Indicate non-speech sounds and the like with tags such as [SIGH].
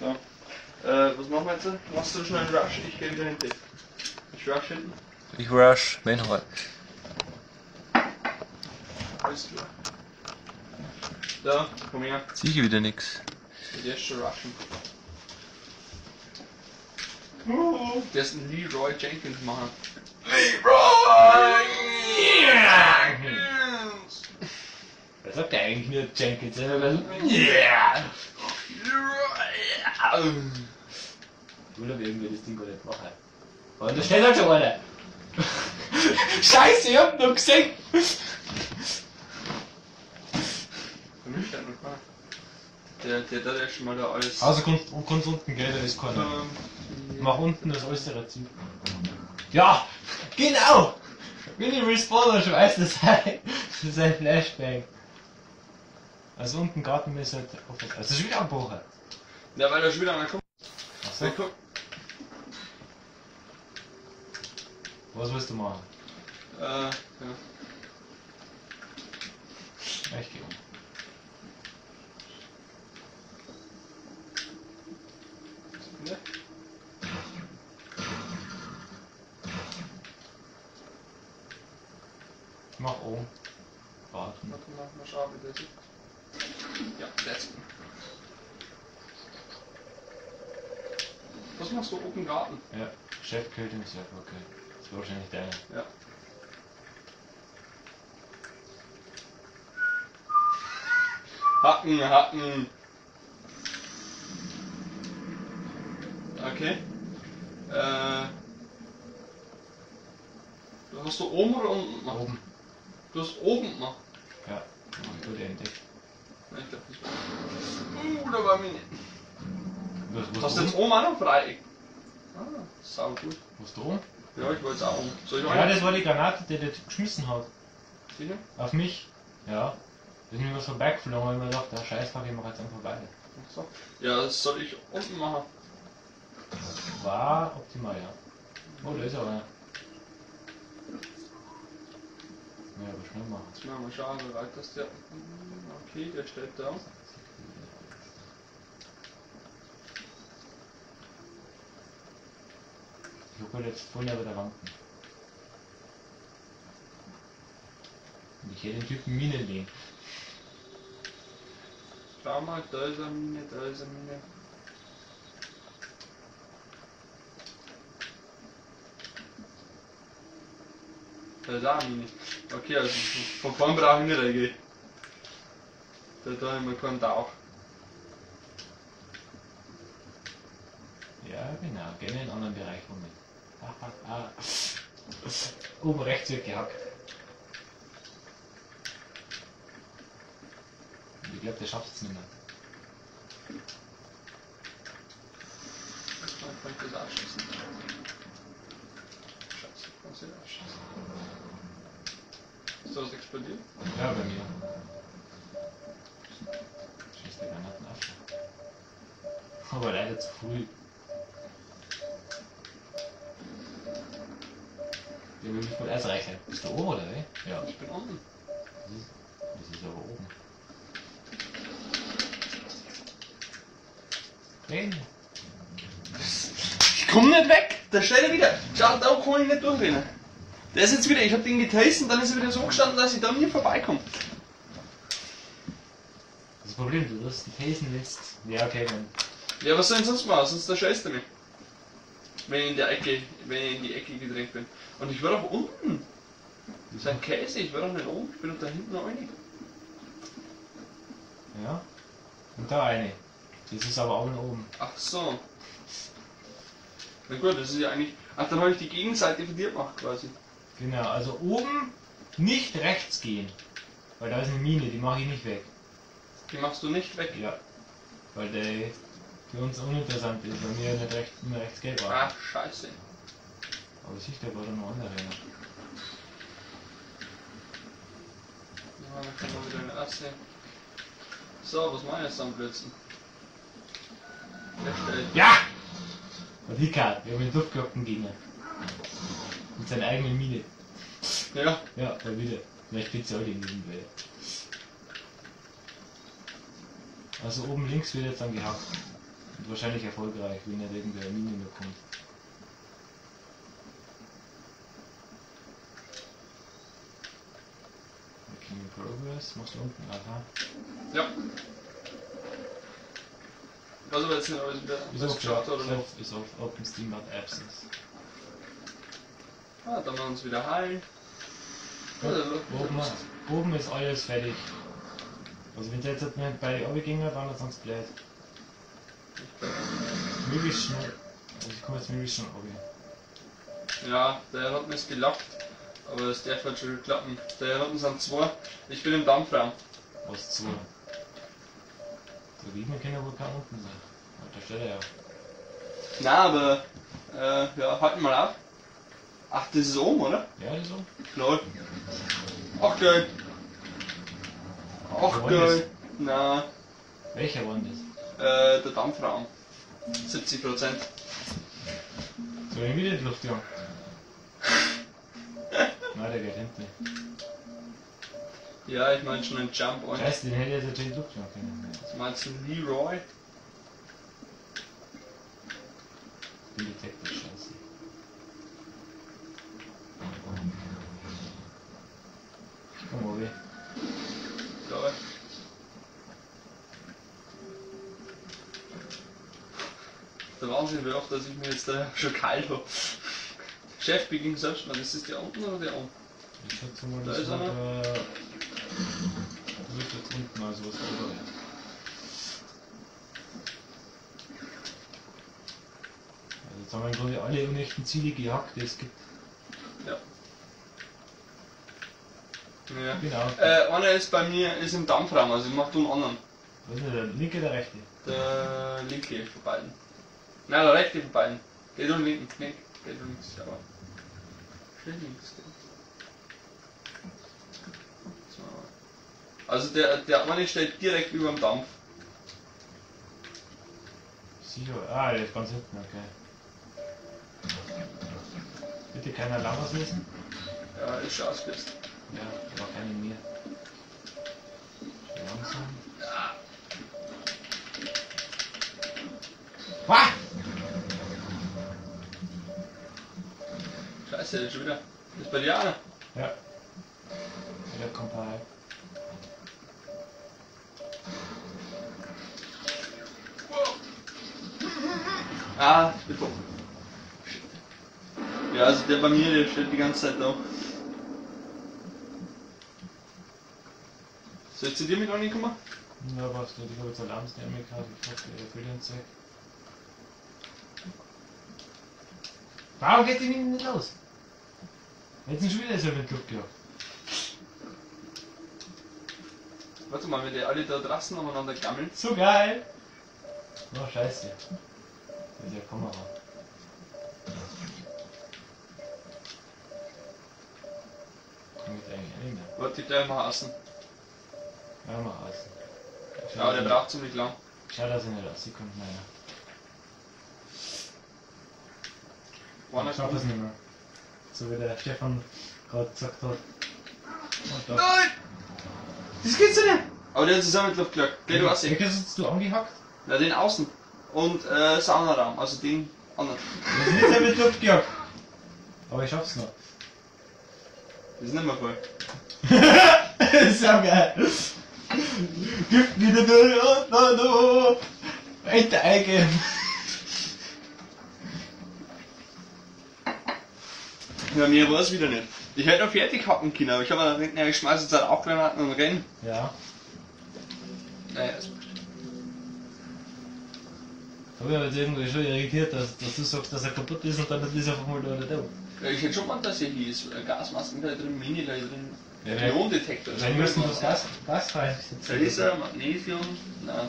So. Äh, was machen wir jetzt? Machst du schnell einen Rush? Ich gehe wieder hinten. Ich rush hinten. Ich rush Manhole. Alles klar. Da, komm her. Sehe ich wieder nix. Will jetzt schon rushen. Uh, der ist ein Leroy Jenkins machen. Leroy! Jenkins! Was sagt der eigentlich nur Jenkins? Oder Yeah! Ob irgendwie das Ding gar nicht machen. Und da steht halt schon einer. [LAUGHS] Scheiße, ich hab noch gesehen. Für mich steht noch keiner. Der, der, der, der schon mal da alles. Also kannst kannst unten gehen, da ist keiner. Ähm, Mach unten das äußere Ziel. Ja, genau! Ich respawner, schon weiß das. Das ist ein Flashbang. Also unten Gartenmesser offen. Also ist wieder am Bohren. Ja, weil da schon wieder kommt. Achso. Der. Was willst du machen? Äh, ja. Ich geh um. Ne? Mach oben. Warten. Warte mal, wie der sieht. Ja, that's machst du oben im Garten? Ja, Chef killt himself, okay. Das war wahrscheinlich deiner. Ja. Hacken, hacken. Okay. Äh. Du hast du oben oder unten gemacht? Oben. Du hast oben gemacht. Ja, du den entdeckt. Nein, ich glaube nicht. Uh, da war mir nicht. Was, Hast du jetzt oben? auch noch Dreieck? Ah, sau gut. Was du oben? Ja, ich wollte es auch. Soll ich auch Ja, noch? das war die Granate, die der Typ geschmissen hat. Sicher? Auf mich. Ja. Da ist mir was vorbeigeflogen, weil ich mir gedacht, der Scheißtag, ich mach jetzt einfach beide. Ach so. Ja, das soll ich unten machen. War optimal, ja. Oh, da ist er aber. Ja, aber schnell machen. Jetzt mal mal schauen, wie weit das der. Okay, der steht da. Ich hab halt jetzt voll über der Wand. Und ich hätte den Typen Minen legen. Schau mal, da ist eine Mine, da ist eine Mine. Da ist auch eine Mine. Okay, also von vorn brauche ich nicht reingehen. Da, da haben wir keinen Tauch. Ja, genau. Gerne in einen anderen Bereich Moment. Ah, ah, ah. Oben rechts wird gehackt. Ich glaube, der schafft es nicht mehr. Dann kann ich das ausschießen. Scheiße, kannst du nicht ausschießen. Ist da was explodiert? Ja, bei mir. Schießt die Granaten ab. Aber leider zu früh. Der will mich voll ausreichen. Bist du oben oder wie? Ja. Ich bin unten. Das ist aber oben. Nein. Ich komm nicht weg! Da steht er wieder! Schau, da kann ich nicht durchrennen. Der ist jetzt wieder, ich hab den getastet, dann ist er wieder so gestanden, dass ich da nie vorbeikomme. Das Problem, du wirst die Tasen willst. Ja, okay, dann. Ja, was soll ich sonst machen? Sonst erscheißt er mich. Wenn ich in der Ecke, wenn ich in die Ecke gedrängt bin. Und ich war doch unten. Das ist ein Käse, ich war doch nicht oben, ich bin doch da hinten rein. Ja. Und da eine. Das ist aber auch nach oben. Ach so. Na gut, das ist ja eigentlich. Ach, dann habe ich die Gegenseite von dir gemacht quasi. Genau, also oben nicht rechts gehen. Weil da ist eine Mine, die mache ich nicht weg. Die machst du nicht weg. Ja. Weil der für uns uninteressant ist, weil wir nicht rechts, immer rechts gelb waren. Ach, scheiße. Aber sicher war da noch andere. Ja, dann können wir wieder eine Asse. So, was machen wir jetzt am Blödsinn? Ja! Und Hika, wir haben den Duftglocken Gegner. Mit seiner eigenen Mine. Ja, Ja, da wieder. Vielleicht speziell in diesem Bild. Also oben links wird jetzt dann gehackt. Und wahrscheinlich erfolgreich, wenn er irgendwer Mine bekommt. Making in Progress, machst du unten, aha. Ja. Was aber jetzt nicht alles wieder Ist auf, oder noch? ist auf Open Steam at Absence. Ah, dann machen wir uns wieder heilen. Ja, Also, Oben, oben ist alles fertig. Also wenn es jetzt nicht bei euch ginge, dann ist sonst blöd. Schnell. Also ich komme jetzt möglichst schnell runter. Ja, der hat mich gelockt. Aber es darf halt schon klappen. Der Rotten sind zwei. Ich bin im Dampfraum. Was zu. So wie man können wohl kein unten sein. Auf der Stelle ja. Na, aber. Äh, ja, halten mal auf. Ach, das ist oben, oder? Ja, das ist so. Lol. Ach geil. Ach geil. Na, Welcher war denn das? Äh, der Dampfraum. 70 Prozent. So wie wieder die Luft, [LAUGHS] ja. Nein, der geht hinten. Ja, ich meine schon einen Jump on. Scheiße, den hätte ich jetzt die Luft jagen können. Was meinst du, Leroy? Die Detective Der wäre auch, dass ich mir jetzt da schon kalt habe. Chef, beginn selbst mal. Ist das der unten oder der oben? Ich schätze mal, Da ist einer. der. Das wird jetzt unten also was drüber. Also jetzt haben wir Grunde alle unechten Ziele gejagt, die es gibt. Ja. Genau. Äh, einer ist bei mir ist im Dampfraum, also ich mach den anderen. Was ist denn der linke oder der rechte? Der linke von beiden. Nein, der rechte von beiden. Geht um linken, nee, geht um links, aber. Schön links. So. Also der, der eine steht direkt über dem Dampf. Sicher. Ah, der ist ganz hinten, okay. Bitte keiner Alarm auslösen? Ja, ist schon ausgelöst. Ja, aber keine mehr. Scheiße, der ist schon wieder. Ist bei dir einer? Ja. Der kommt bei. Ah, ich bin. Shit. Ja, also der bei mir, der steht die ganze Zeit da. Soll ich zu dir mit ankommen? Na, was du, ich habe jetzt Alarms nicht mehr gehabt, ich hoffe, der Brilliant weg. Warum geht die nicht los? Jetzt sind schon wieder so mit Glück gehabt. Warte mal, wenn die alle da draußen umeinander gammeln. So geil! Oh, scheiße. Das ist ja Kamera. Ich eigentlich nicht mehr. Warte, ich gleich mal außen. Ja, mal außen. Schau, Ja, der dass braucht ziemlich lang. Schau, dass ich nicht rauskommt, naja. Einer Ich schaff es kommt. nicht mehr. So wie der Stefan gerade gesagt hat. Nein! Das geht's ja nicht! Aber der hat zusammen mit Luft gelockt. Geh du aussehen. Welches hast du angehackt? Na, den außen. Und äh, Saunaraum, also den anderen. Das ist nicht so mit Luft gejagt. Aber ich schaff's noch. Das ist nicht mehr voll. das [LAUGHS] ist ja geil. Gibt wieder nur und no, no. Weiter eingeben. Ja, mir war es wieder nicht. Ich hätte noch fertig hacken können, aber ich habe mir dann gedacht, na, ich schmeiß jetzt halt auch Granaten und renn. Ja. Naja, ist wurscht. Ich habe mich jetzt irgendwie schon irritiert, dass, dass du sagst, dass er kaputt ist und dann ist er einfach mal da nicht da. Ja, ich hätte schon mal, dass hier hieß, äh, Gasmasken da drin, Mini da drin, Ja, Klondetektor. Wahrscheinlich müssen wir das Gas, Gas Laser, Magnesium, na,